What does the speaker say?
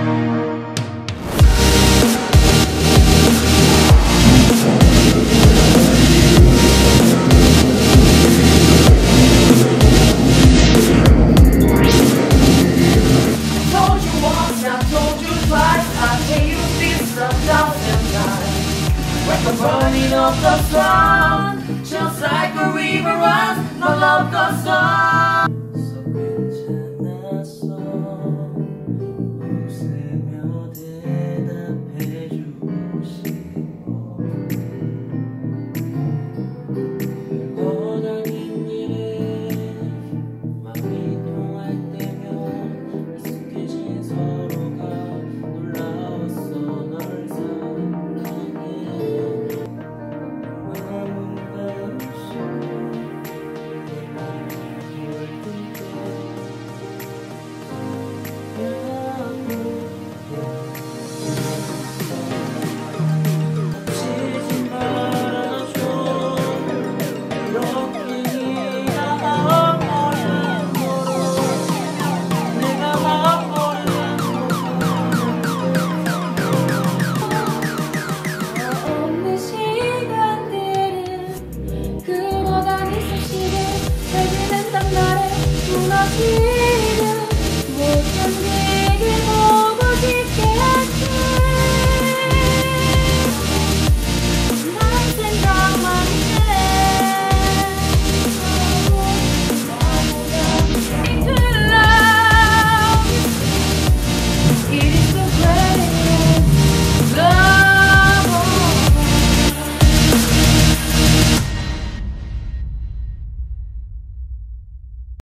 Like the burning of the sun, just like a river runs, my love goes on. I'll be there, more than